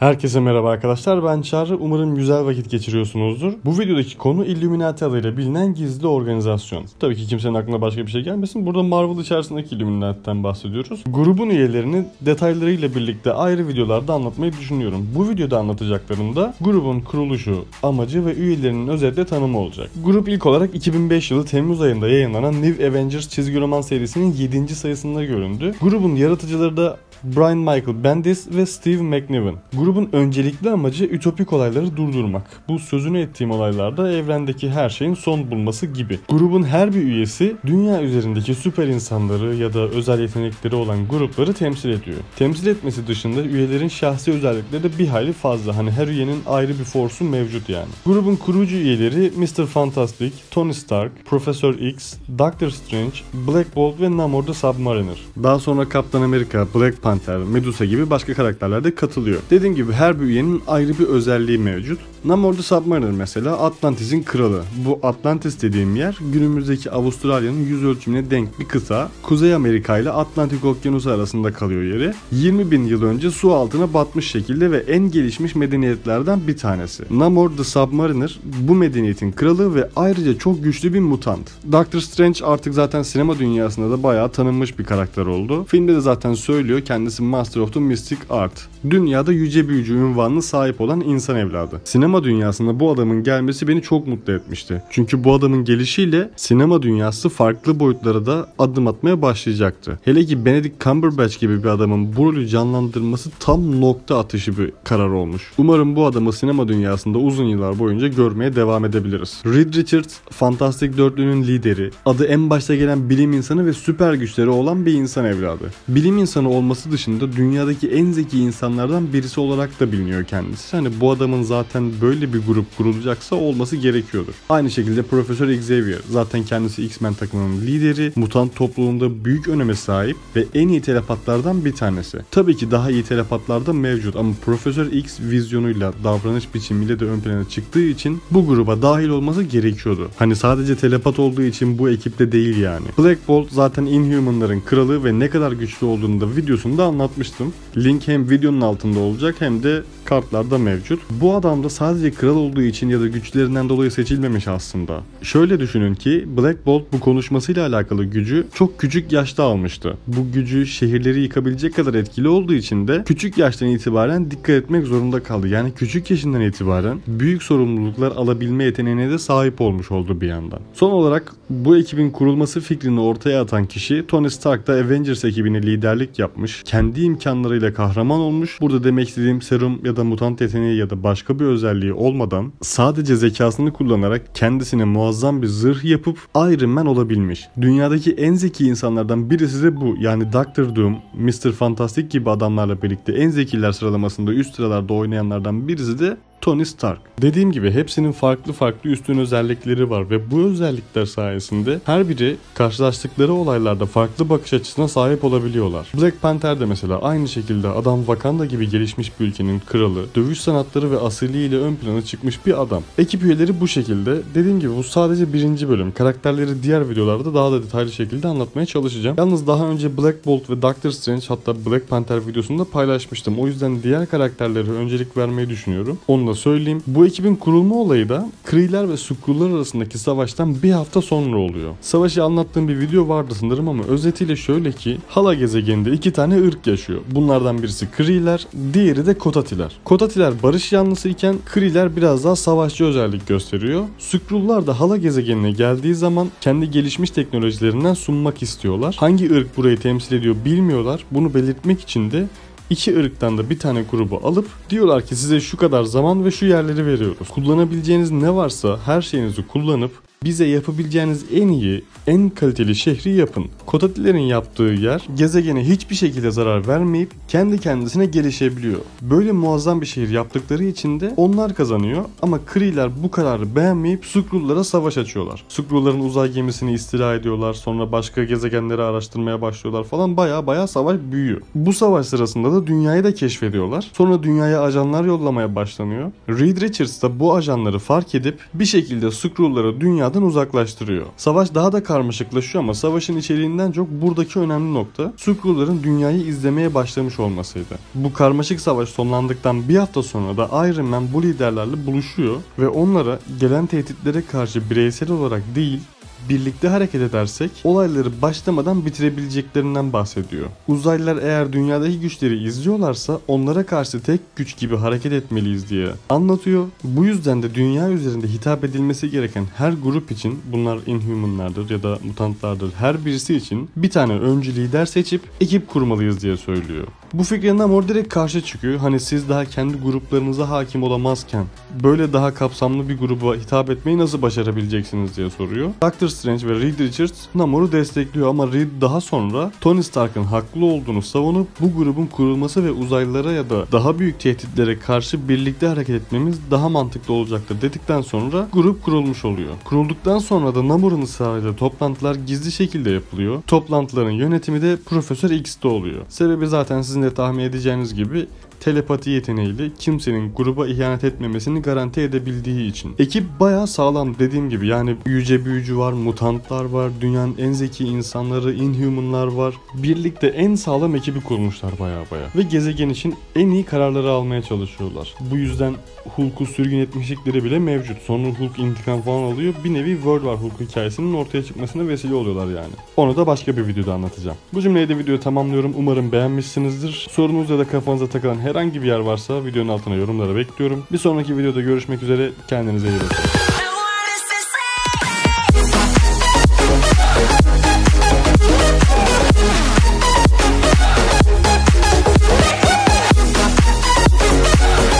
Herkese merhaba arkadaşlar ben Çağrı. Umarım güzel vakit geçiriyorsunuzdur. Bu videodaki konu Illuminati adıyla bilinen gizli organizasyon. Tabii ki kimsenin aklına başka bir şey gelmesin. Burada Marvel içerisindeki Illuminati'den bahsediyoruz. Grubun üyelerini detaylarıyla birlikte ayrı videolarda anlatmayı düşünüyorum. Bu videoda anlatacaklarımda grubun kuruluşu, amacı ve üyelerinin özetle tanımı olacak. Grup ilk olarak 2005 yılı Temmuz ayında yayınlanan New Avengers çizgi roman serisinin 7. sayısında göründü. Grubun yaratıcıları da Brian Michael Bendis ve Steve McNiven. Grubun öncelikli amacı ütopik olayları durdurmak. Bu sözünü ettiğim olaylarda evrendeki her şeyin son bulması gibi. Grubun her bir üyesi dünya üzerindeki süper insanları ya da özel yetenekleri olan grupları temsil ediyor. Temsil etmesi dışında üyelerin şahsi özellikleri de bir hayli fazla. Hani her üyenin ayrı bir forsu mevcut yani. Grubun kurucu üyeleri Mr. Fantastic, Tony Stark, Professor X, Doctor Strange, Black Bolt ve Namor the Submariner. Daha sonra Kaptan Amerika, Black Panther, Medusa gibi başka karakterler de katılıyor. Dediğim gibi her bir üyenin ayrı bir özelliği mevcut. Namor the Submariner mesela Atlantis'in kralı. Bu Atlantis dediğim yer günümüzdeki Avustralya'nın yüz ölçümüne denk bir kıta. Kuzey Amerika ile Atlantik Okyanusu arasında kalıyor yeri. 20 bin yıl önce su altına batmış şekilde ve en gelişmiş medeniyetlerden bir tanesi. Namor the Submariner bu medeniyetin kralı ve ayrıca çok güçlü bir mutant. Doctor Strange artık zaten sinema dünyasında da bayağı tanınmış bir karakter oldu. Filmde de zaten söylüyor kendisi Master of the Mystic Art. Dünyada yüce büyücü ünvanına sahip olan insan evladı. Sinema dünyasında bu adamın gelmesi beni çok mutlu etmişti. Çünkü bu adamın gelişiyle sinema dünyası farklı boyutlara da adım atmaya başlayacaktı. Hele ki Benedict Cumberbatch gibi bir adamın bu rolü canlandırması tam nokta atışı bir karar olmuş. Umarım bu adamı sinema dünyasında uzun yıllar boyunca görmeye devam edebiliriz. Reed Richards, Fantastic Dörtlü'nün lideri, adı en başta gelen bilim insanı ve süper güçleri olan bir insan evladı. Bilim insanı olması dışında dünyadaki en zeki insanlardan birisi olarak da biliniyor kendisi. Hani bu adamın zaten böyle bir grup kurulacaksa olması gerekiyordur. Aynı şekilde Profesör Xavier zaten kendisi X-Men takımının lideri, mutant topluluğunda büyük öneme sahip ve en iyi telepatlardan bir tanesi. Tabii ki daha iyi telepatlar da mevcut ama Profesör X vizyonuyla davranış biçimiyle de ön plana çıktığı için bu gruba dahil olması gerekiyordu. Hani sadece telepat olduğu için bu ekipte değil yani. Black Bolt zaten Inhuman'ların kralı ve ne kadar güçlü olduğunu da videosunda anlatmıştım. Link hem videonun altında olacak hem de kartlarda mevcut. Bu adam da sadece kral olduğu için ya da güçlerinden dolayı seçilmemiş aslında. Şöyle düşünün ki Black Bolt bu konuşmasıyla alakalı gücü çok küçük yaşta almıştı. Bu gücü şehirleri yıkabilecek kadar etkili olduğu için de küçük yaştan itibaren dikkat etmek zorunda kaldı. Yani küçük yaşından itibaren büyük sorumluluklar alabilme yeteneğine de sahip olmuş oldu bir yandan. Son olarak bu ekibin kurulması fikrini ortaya atan kişi Tony Stark da Avengers ekibine liderlik yapmış. Kendi imkanlarıyla kahraman olmuş. Burada demek istediğim serum ya da mutant yeteneği ya da başka bir özelliği olmadan sadece zekasını kullanarak kendisine muazzam bir zırh yapıp Iron Man olabilmiş. Dünyadaki en zeki insanlardan birisi de bu. Yani Doctor Doom, Mr. Fantastic gibi adamlarla birlikte en zekiler sıralamasında üst sıralarda oynayanlardan birisi de Tony Stark. Dediğim gibi hepsinin farklı farklı üstün özellikleri var ve bu özellikler sayesinde her biri karşılaştıkları olaylarda farklı bakış açısına sahip olabiliyorlar. Black Panther de mesela aynı şekilde adam Wakanda gibi gelişmiş bir ülkenin kralı, dövüş sanatları ve asiliyle ön plana çıkmış bir adam. Ekip üyeleri bu şekilde. Dediğim gibi bu sadece birinci bölüm. Karakterleri diğer videolarda daha da detaylı şekilde anlatmaya çalışacağım. Yalnız daha önce Black Bolt ve Doctor Strange hatta Black Panther videosunda paylaşmıştım. O yüzden diğer karakterlere öncelik vermeyi düşünüyorum. Onu da söyleyeyim. Bu ekibin kurulma olayı da Kree'ler ve Skrullar arasındaki savaştan bir hafta sonra oluyor. Savaşı anlattığım bir video vardı sanırım ama özetiyle şöyle ki Hala gezegeninde iki tane ırk yaşıyor. Bunlardan birisi Kree'ler, diğeri de Kotatiler. Kotatiler barış yanlısı iken Kree'ler biraz daha savaşçı özellik gösteriyor. Skrullar da Hala gezegenine geldiği zaman kendi gelişmiş teknolojilerinden sunmak istiyorlar. Hangi ırk burayı temsil ediyor bilmiyorlar. Bunu belirtmek için de iki ırktan da bir tane grubu alıp diyorlar ki size şu kadar zaman ve şu yerleri veriyoruz. Kullanabileceğiniz ne varsa her şeyinizi kullanıp bize yapabileceğiniz en iyi, en kaliteli şehri yapın. Kotatilerin yaptığı yer gezegene hiçbir şekilde zarar vermeyip kendi kendisine gelişebiliyor. Böyle muazzam bir şehir yaptıkları için de onlar kazanıyor ama Kree'ler bu kararı beğenmeyip Skrullara savaş açıyorlar. Skrulların uzay gemisini istila ediyorlar sonra başka gezegenleri araştırmaya başlıyorlar falan baya baya savaş büyüyor. Bu savaş sırasında da dünyayı da keşfediyorlar. Sonra dünyaya ajanlar yollamaya başlanıyor. Reed Richards da bu ajanları fark edip bir şekilde Skrullara dünya dünyadan uzaklaştırıyor. Savaş daha da karmaşıklaşıyor ama savaşın içeriğinden çok buradaki önemli nokta Skrulların dünyayı izlemeye başlamış olmasıydı. Bu karmaşık savaş sonlandıktan bir hafta sonra da Iron Man bu liderlerle buluşuyor ve onlara gelen tehditlere karşı bireysel olarak değil birlikte hareket edersek olayları başlamadan bitirebileceklerinden bahsediyor. Uzaylılar eğer dünyadaki güçleri izliyorlarsa onlara karşı tek güç gibi hareket etmeliyiz diye anlatıyor. Bu yüzden de dünya üzerinde hitap edilmesi gereken her grup için bunlar Inhumanlardır ya da mutantlardır her birisi için bir tane öncü lider seçip ekip kurmalıyız diye söylüyor. Bu fikre Namor direkt karşı çıkıyor. Hani siz daha kendi gruplarınıza hakim olamazken böyle daha kapsamlı bir gruba hitap etmeyi nasıl başarabileceksiniz diye soruyor. Doctor Strange ve Reed Richards Namor'u destekliyor ama Reed daha sonra Tony Stark'ın haklı olduğunu savunup bu grubun kurulması ve uzaylılara ya da daha büyük tehditlere karşı birlikte hareket etmemiz daha mantıklı olacaktır dedikten sonra grup kurulmuş oluyor. Kurulduktan sonra da Namor'un ısrarıyla toplantılar gizli şekilde yapılıyor. Toplantıların yönetimi de Profesör X'te oluyor. Sebebi zaten sizin de tahmin edeceğiniz gibi telepati yeteneğiyle kimsenin gruba ihanet etmemesini garanti edebildiği için. Ekip bayağı sağlam dediğim gibi yani yüce büyücü var, mutantlar var, dünyanın en zeki insanları, inhumanlar var. Birlikte en sağlam ekibi kurmuşlar bayağı bayağı. Ve gezegen için en iyi kararları almaya çalışıyorlar. Bu yüzden Hulk'u sürgün etmişlikleri bile mevcut. Sonra Hulk intikam falan alıyor. Bir nevi World War Hulk hikayesinin ortaya çıkmasına vesile oluyorlar yani. Onu da başka bir videoda anlatacağım. Bu cümleyi de videoyu tamamlıyorum. Umarım beğenmişsinizdir. Sorunuz ya da kafanıza takılan herhangi bir yer varsa videonun altına yorumlara bekliyorum. Bir sonraki videoda görüşmek üzere. Kendinize iyi bakın.